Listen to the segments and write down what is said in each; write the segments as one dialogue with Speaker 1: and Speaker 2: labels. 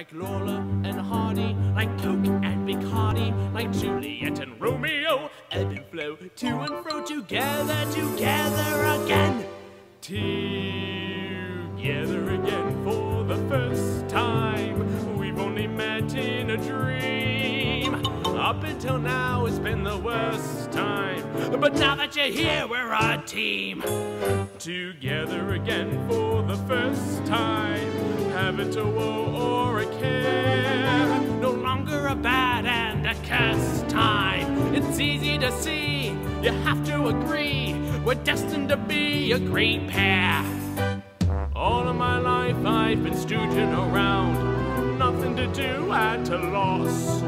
Speaker 1: like Laurel and Hardy, like Coke and Bacardi, like Juliet and Romeo, ebb and flow to and fro together, together again. Together again for the first time. We've only met in a dream. Up until now, it's been the worst time. But now that you're here, we're a team. Together again for the first time. Haven't a woe or a care. No longer a bad and a cursed time. It's easy to see, you have to agree. We're destined to be a great pair. All of my life I've been stooging around. Nothing to do at a loss.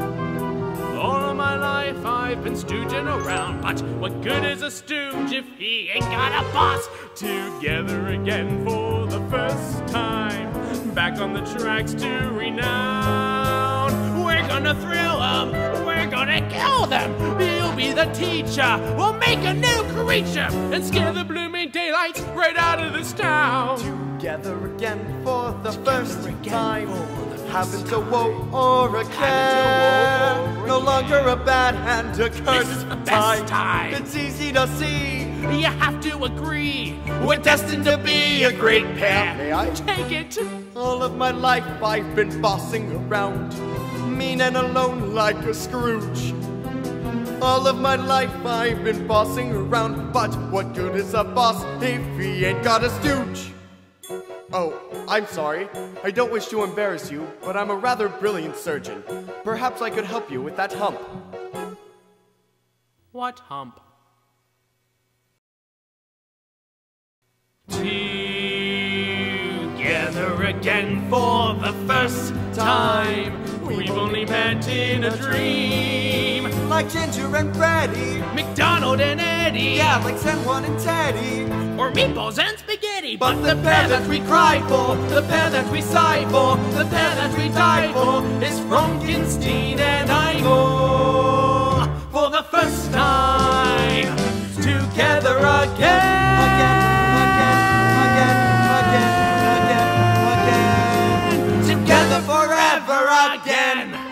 Speaker 1: All of my life I've been stooging around, but what good is a stooge if he ain't got a boss? Together again for the first time, back on the tracks to renown. We're gonna thrill them, we're gonna kill them. You'll be the teacher, we'll make a new creature and scare the blooming daylights right out of this town.
Speaker 2: Together again for the first time. Haven't a woe or a care. No longer a bad hand a
Speaker 1: This is the best
Speaker 2: time.
Speaker 1: time.
Speaker 2: It's easy to see.
Speaker 1: You have to agree, we're destined to be a great pair.
Speaker 2: May I?
Speaker 1: Take it.
Speaker 2: All of my life I've been bossing around, mean and alone like a Scrooge. All of my life I've been bossing around, but what good is a boss if he ain't got a stooge? Oh, I'm sorry. I don't wish to embarrass you, but I'm a rather brilliant surgeon. Perhaps I could help you with that hump.
Speaker 1: What hump? Again for the first time. We've only met in a dream.
Speaker 2: Like Ginger and Freddy.
Speaker 1: MacDonald and Eddy.
Speaker 2: Yeah, like San Juan and Teddy.
Speaker 1: Or meatballs and spaghetti.
Speaker 2: But the pair that we cry for, the pair that we sigh for, the pair that we die for is Frankenstein again,